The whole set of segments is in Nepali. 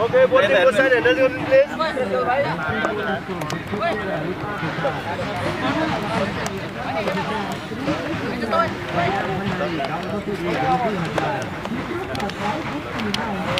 Okay, what is the sign? Does it please? Wait. Wait.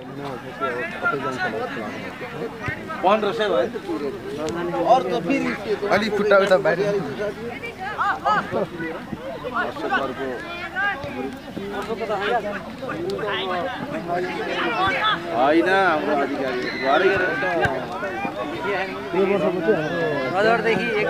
अलिक खुट्टा उता बाहिर। होइन हाम्रो अधिकारी। घरै रजरदेखि एक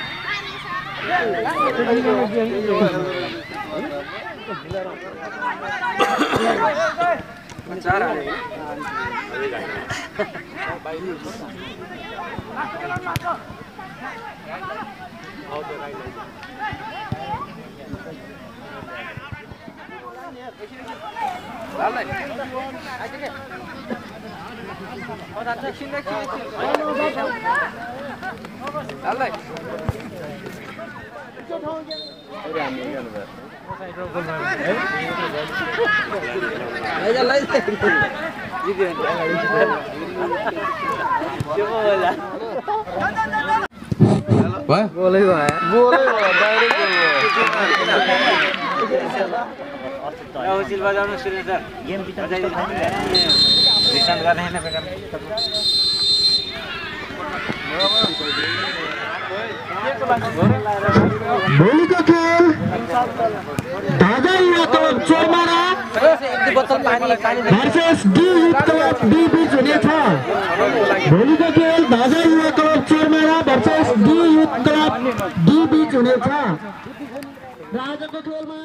हाले भयो बोलै भयो बोलै भयो डाइरेक्ट गेम रिटर्न गर्ने होइन बेकार भोलिको खेल Dhaka Yuva club Chormara. Versus D youth club D बिच हुनेछ। भोलिको खेल Dhaka Yuva club Chormara versus D youth club D बिच हुनेछ। र आजको खेलमा